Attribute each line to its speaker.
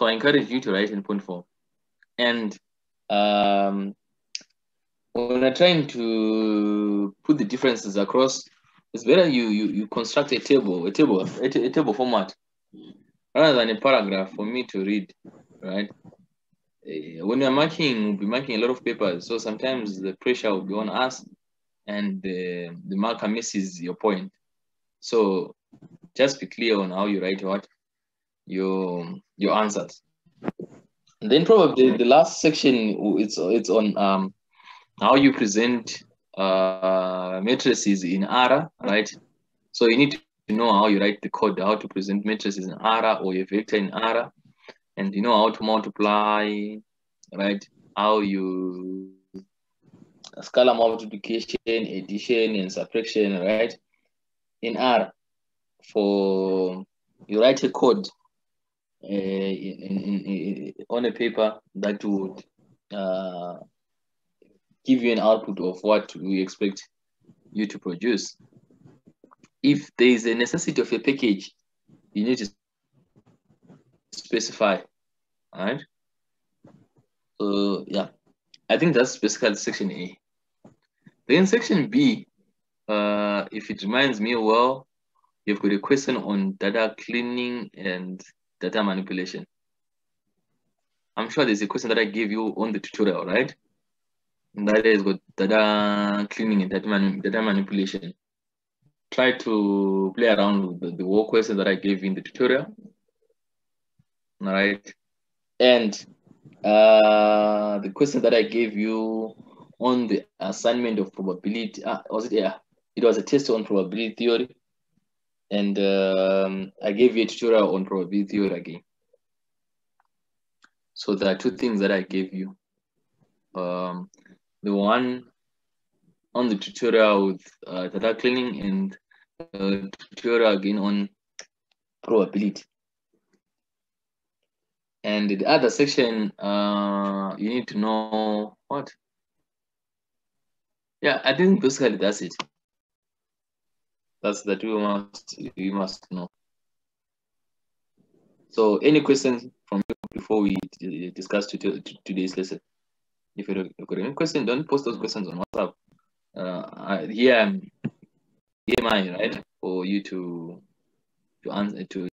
Speaker 1: So I encourage you to write in point form. And um, when I'm trying to put the differences across, it's better you you, you construct a table, a table, a, a table format, rather than a paragraph for me to read, right? Uh, when you're marking, we'll be marking a lot of papers, so sometimes the pressure will be on us, and the the marker misses your point. So just be clear on how you write what your your answers. And then probably the last section it's it's on um how you present uh, matrices in ARA, right? So you need to know how you write the code, how to present matrices in ARA or a vector in ARA, and you know how to multiply, right? How you scalar multiplication, addition, and subtraction, right? In R, for you write a code in, in, in, on a paper that would uh, give you an output of what we expect you to produce. If there is a necessity of a package, you need to specify, all right? So yeah, I think that's basically section A. Then section B, uh, if it reminds me well, you've got a question on data cleaning and data manipulation. I'm sure there's a question that I gave you on the tutorial, right? And that is good data cleaning and data, data manipulation. Try to play around with the, the work questions that I gave in the tutorial. All right. And uh, the question that I gave you on the assignment of probability, uh, was it, yeah, it was a test on probability theory. And um, I gave you a tutorial on probability theory again. So there are two things that I gave you. Um, the one on the tutorial with uh, data cleaning and uh, tutorial again on probability. And the other section, uh, you need to know what? Yeah, I think basically that's it. That's that you must you must know. So, any questions from you before we discuss today's lesson? If you have any question, don't post those questions on WhatsApp. Uh, here, here I, right? For you to to answer to